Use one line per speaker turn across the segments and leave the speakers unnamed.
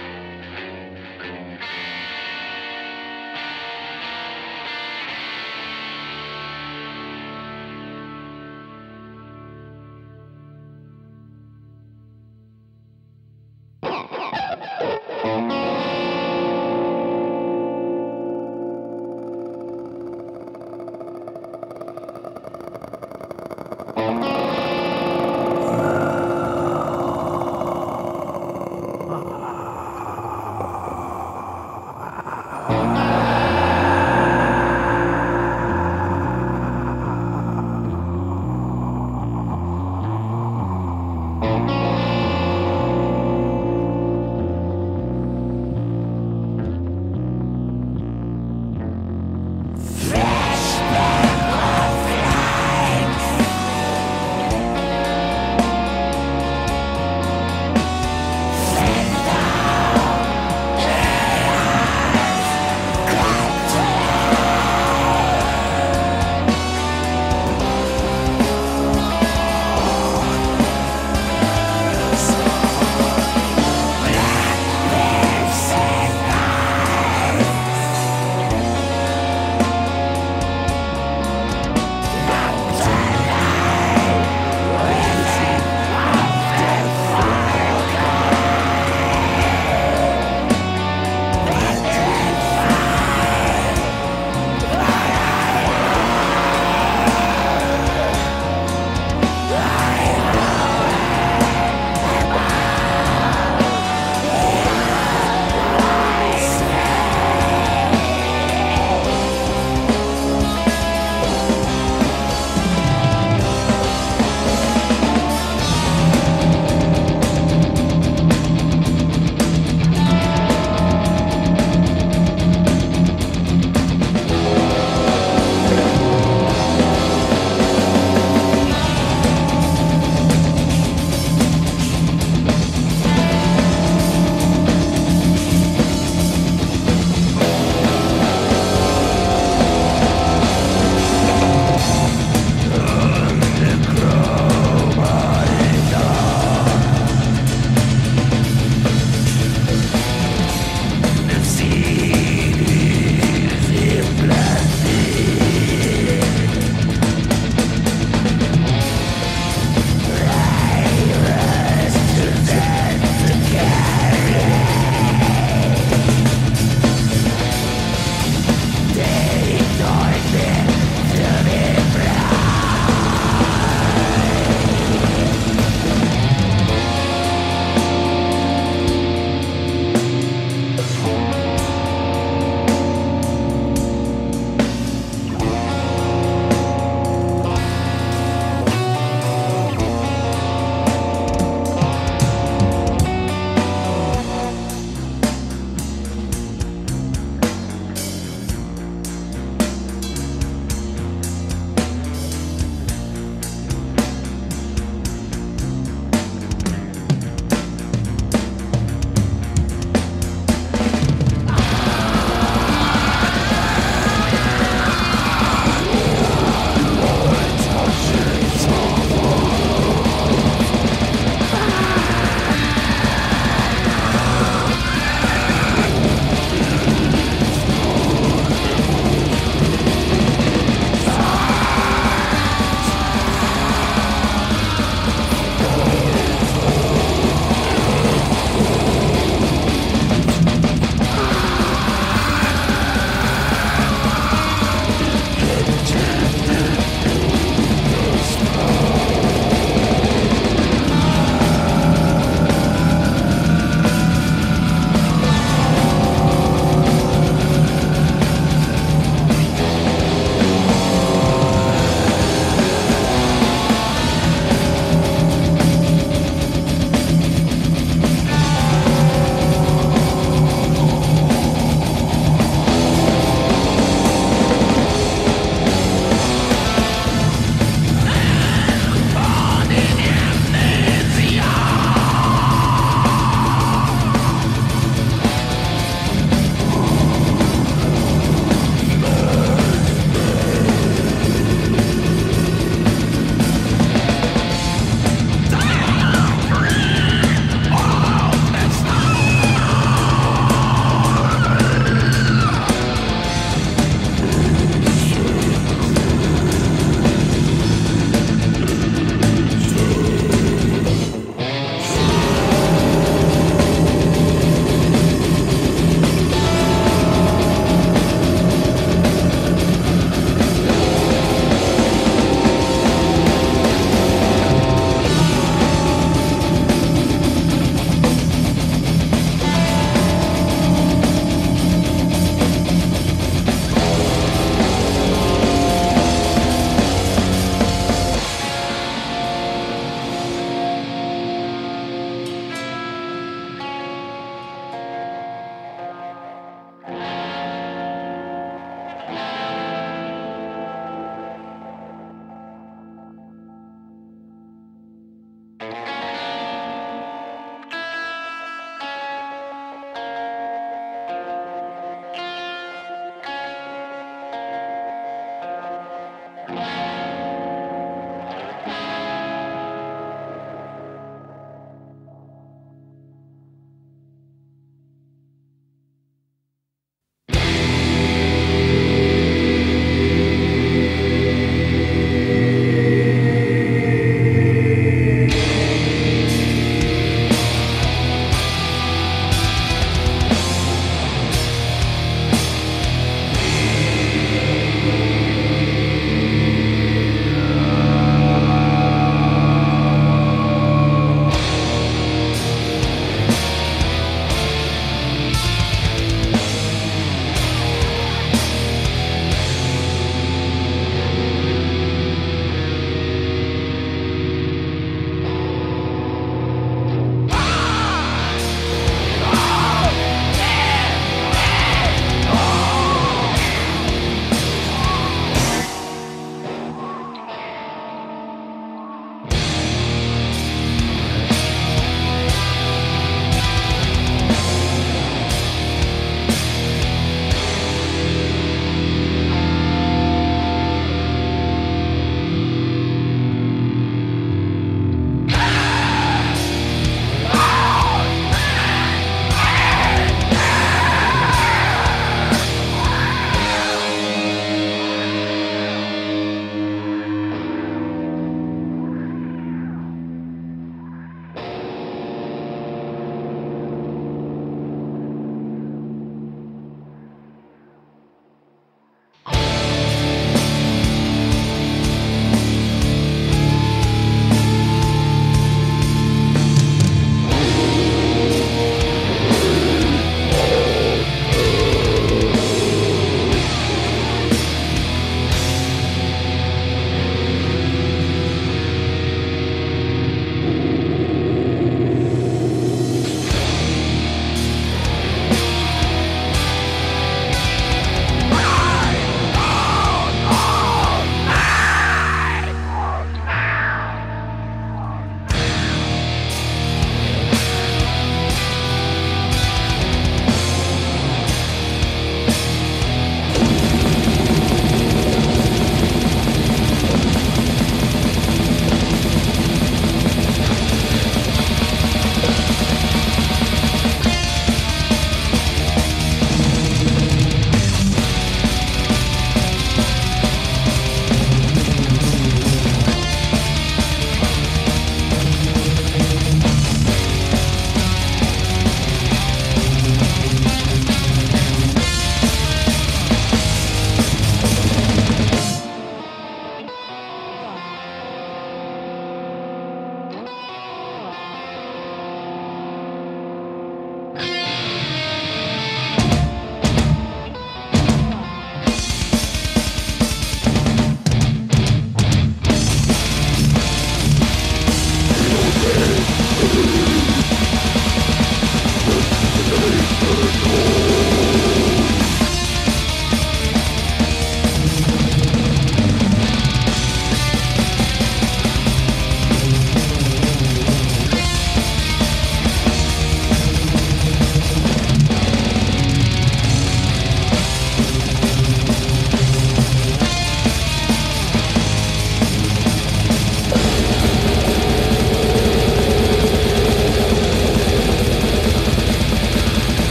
Thank you.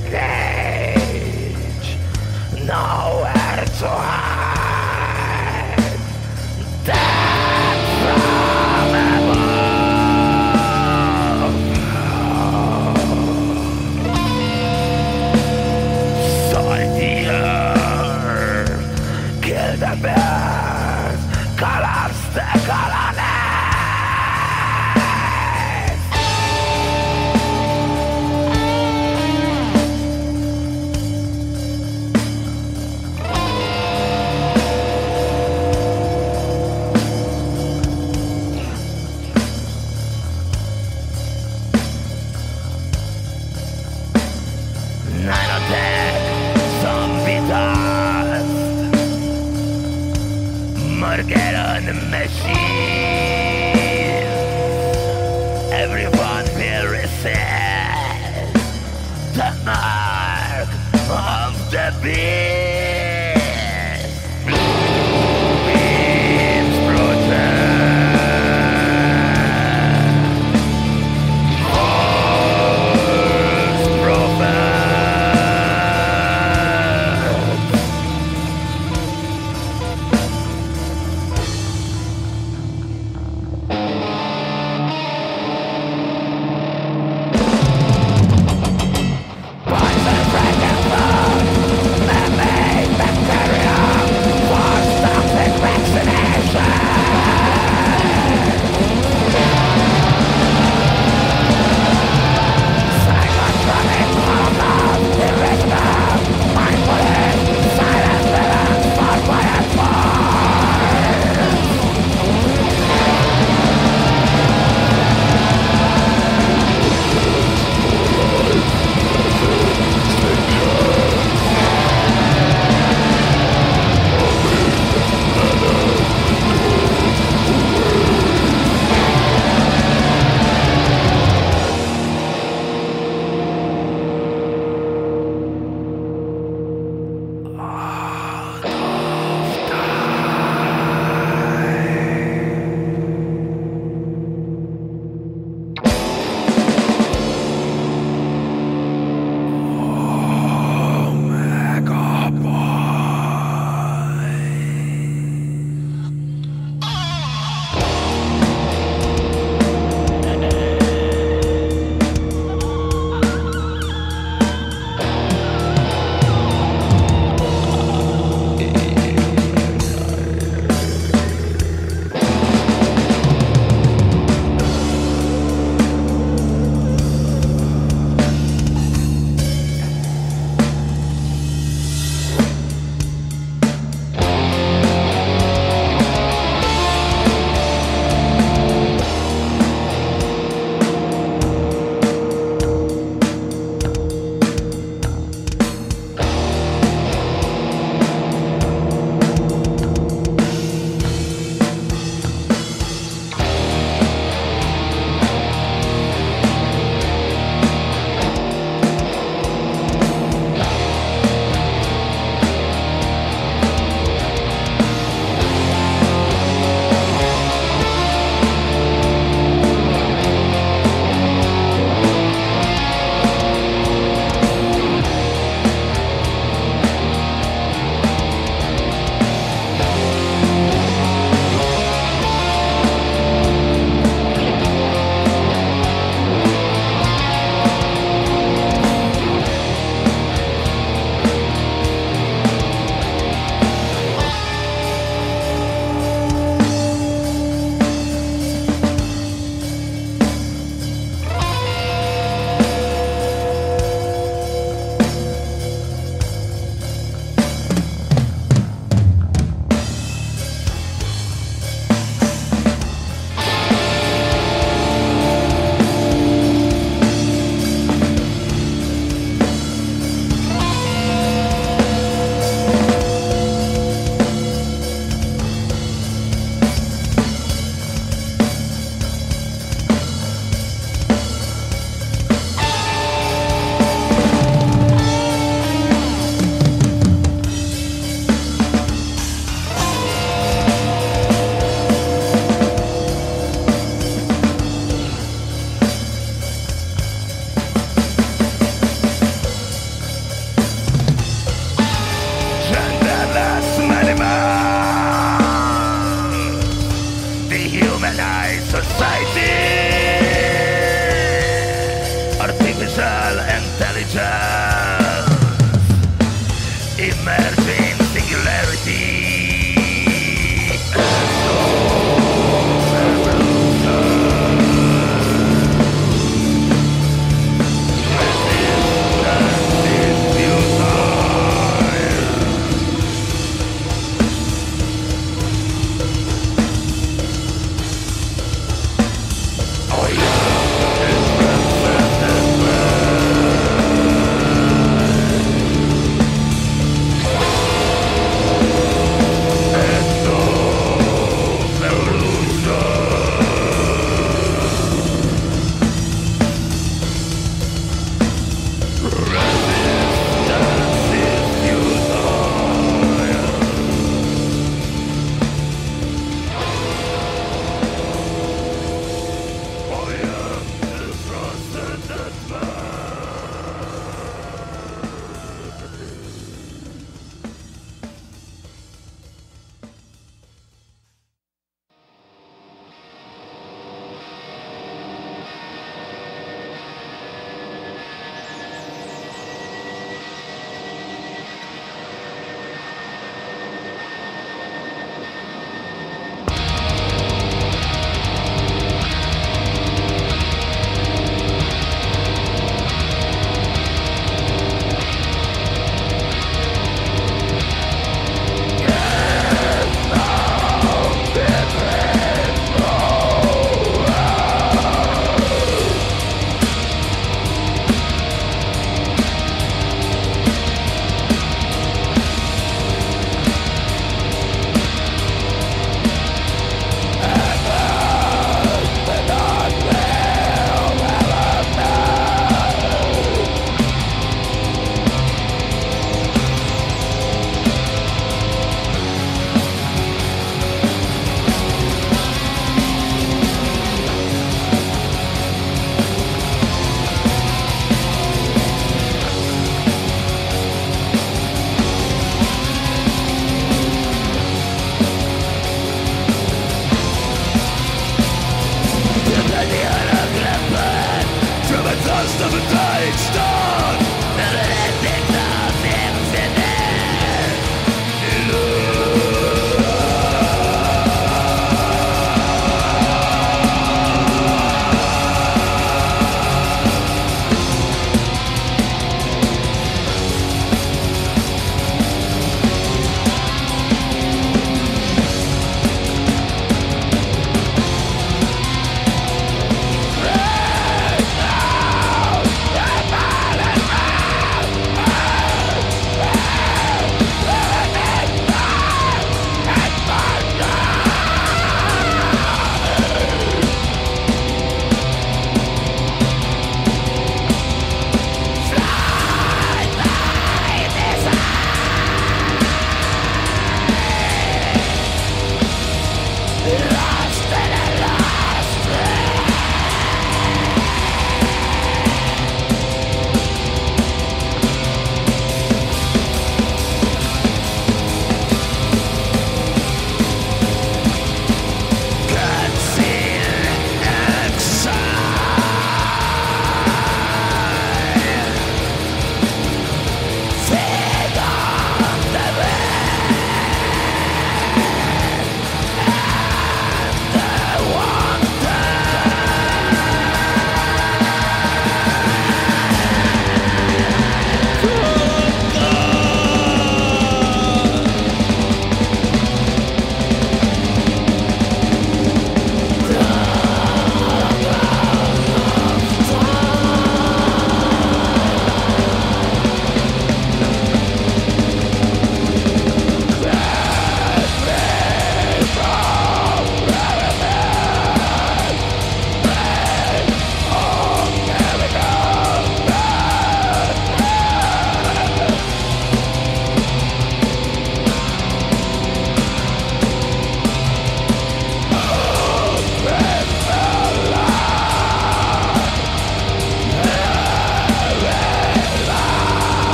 cage, nowhere to hide.